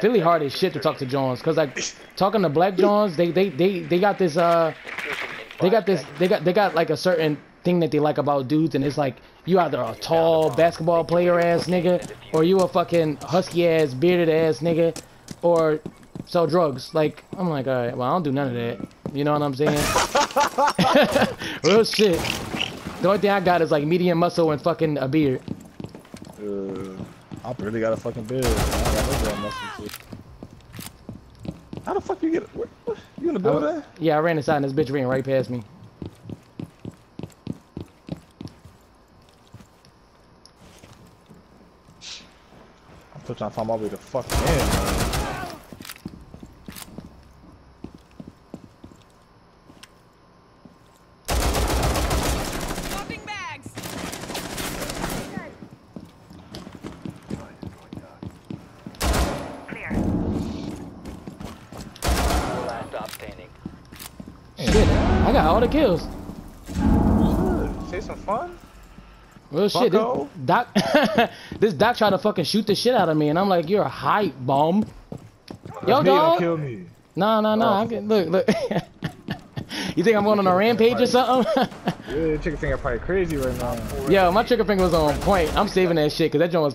Philly hard as shit to talk to Jones, cause like talking to Black Jones, they they they they got this uh they got this they got they got like a certain thing that they like about dudes, and it's like you either a tall basketball player ass nigga, or you a fucking husky ass bearded ass nigga, or sell drugs. Like I'm like, all right, well I don't do none of that. You know what I'm saying? Real shit. The only thing I got is like medium muscle and fucking a beard. Uh, I barely got a fucking beard. I got no damn. How the fuck you get? Where, what, you in the building? Oh, yeah, I ran inside and this bitch ran right past me. I'm still trying to find my way to fuck in, man. Last stop standing. Shit, I got all the kills. Shit, Say some fun. Real shit. This doc, this doc tried to fucking shoot the shit out of me, and I'm like, you're a hype bomb. Yo, Me, don't dog. kill me. No, no, no. Oh. I can look, look. you think I'm going on a rampage or something? Yeah, chicken finger probably crazy right now. Yo, my trigger finger was on point. I'm saving that shit because that joint was